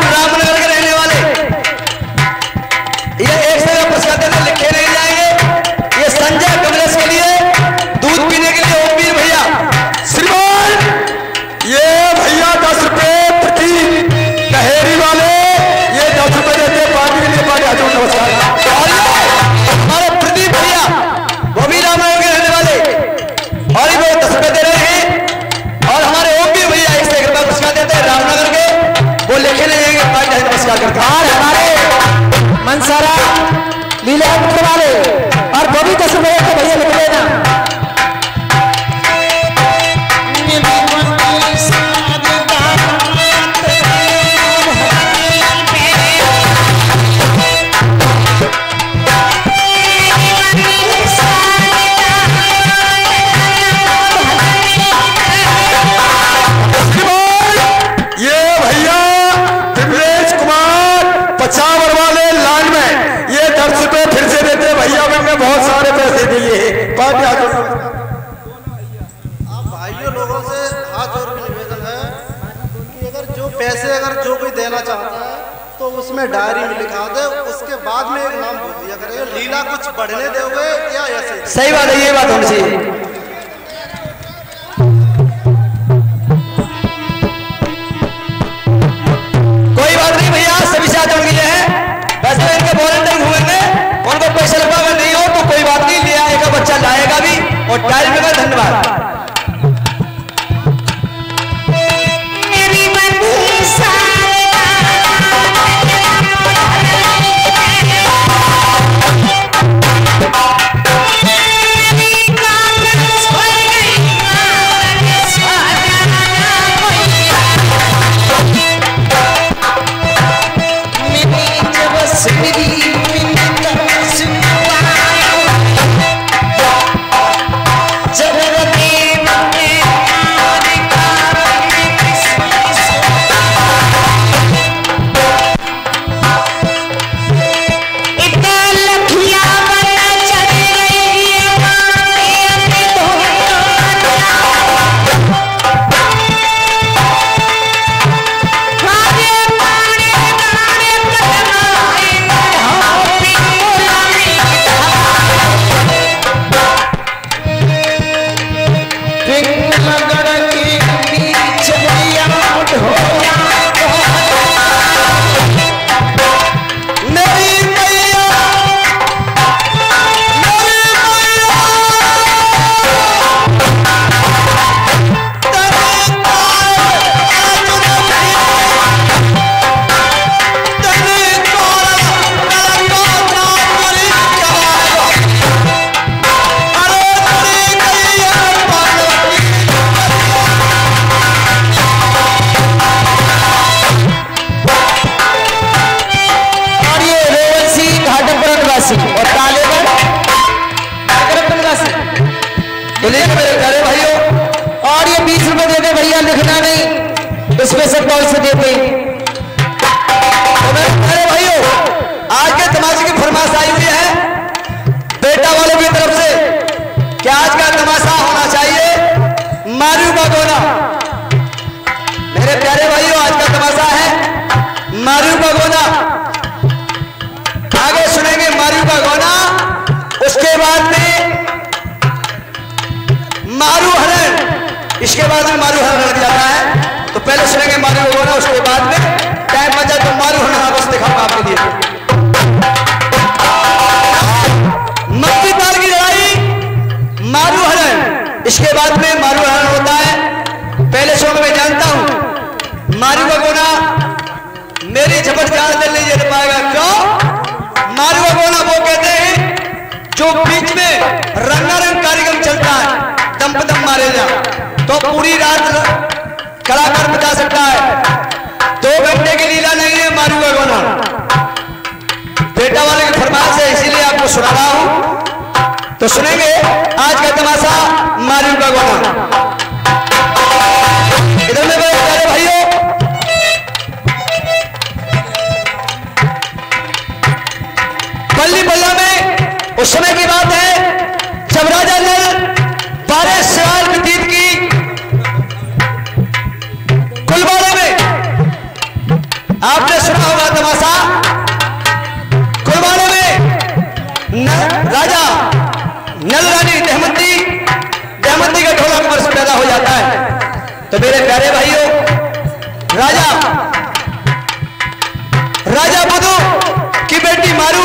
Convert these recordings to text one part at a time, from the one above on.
bravo, galera. लिखना चाहता है तो उसमें डायरी में लिखा दे, उसके बाद में एक नाम बोल दिया करेगा। लीला कुछ पढ़ने दोगे या ऐसे? सही बात है, ये बात होनी चाहिए। दिलीप अरे भाइयों, और ये बीस रुपए देते भैया, लिखना नहीं। इसमें से कौन से देते तो अरे भाइयों, आज के तमाशे की फरमाश आई उसके बाद में टाइम बचा तो मारू हरण बस दिखाऊँगा आपके लिए। मक्की ताल की लड़ाई मारू हरण इसके बाद में मारू हरण होता है। पहले शो में मैं जानता हूँ मारू का गोना मेरी झपट जान दिल नहीं जीत पाएगा। क्यों? मारू का गोना वो कहते हैं जो बीच में रंगारंग कार्यक्रम चलता है दम पे दम मारे जा तो पूरी रात कलाकार बचा सकता है। दो घंटे की लीला नहीं है मारू का गोना बेटा वाले की फरमाइश से इसीलिए आपको सुना रहा हूँ। तो सुनेंगे, आज का तमाशा मारू का गोना इधर में भाइयों। पल्ली में, उस समय की बात है, जब राजा नल आपने सुना होगा तमाशा? कुलवाड़े में न, राजा नल रानी दहमती दहमती का ढोला कमर से पैदा हो जाता है। तो मेरे प्यारे भाइयों राजा राजा बुधू की बेटी मारू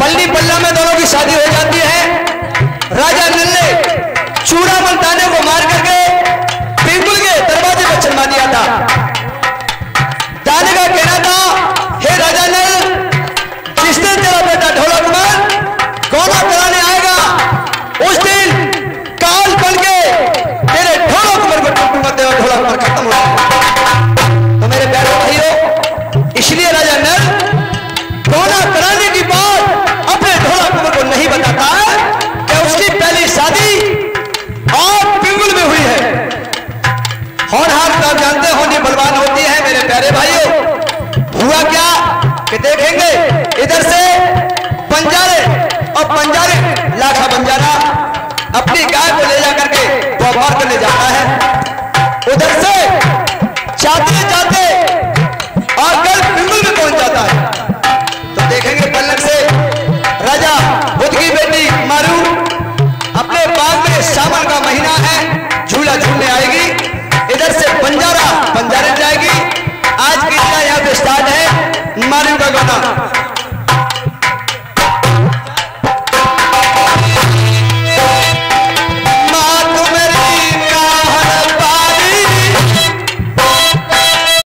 पल्ली पल्ला में दोनों की शादी देखेंगे। इधर से पंजारे और पंजारे लाखा बंजारा अपनी गाय को ले जाकर के व्यापार को पहुँच जाता है।